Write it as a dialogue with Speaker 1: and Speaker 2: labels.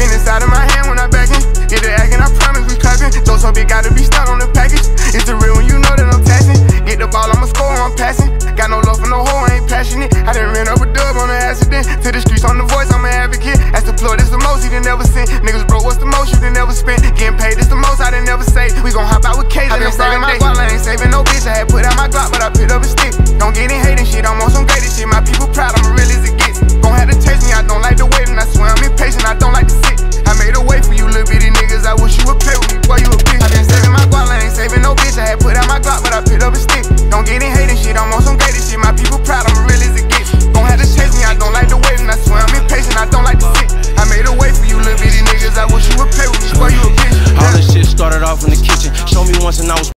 Speaker 1: Spin inside of my hand when I back in. Get the acting, I promise we clapping. Those so big, gotta be stuck on the package. It's the real when you know that I'm taxing. Get the ball, I'ma score, I'm passing. Got no love for no hoe, I ain't passionate. I done ran up a dub on an accident. To the streets on the voice, I'm an advocate. That's the plug, this the most you done never seen. Niggas broke, what's the most you done never spent? Getting paid, this the most I done never saved. We gon' hop out with K's, I been saving my guap, I ain't saving no bitch. I had I'm on some gated shit, my people proud, I'm real as it gets. Have to chase me, I don't like the waiting, I swear I'm impatient, I don't like to sit. I made a way for you, little bitty niggas, I wish you would with me, you a bitch. All this
Speaker 2: shit started off in the kitchen, show me once and I was.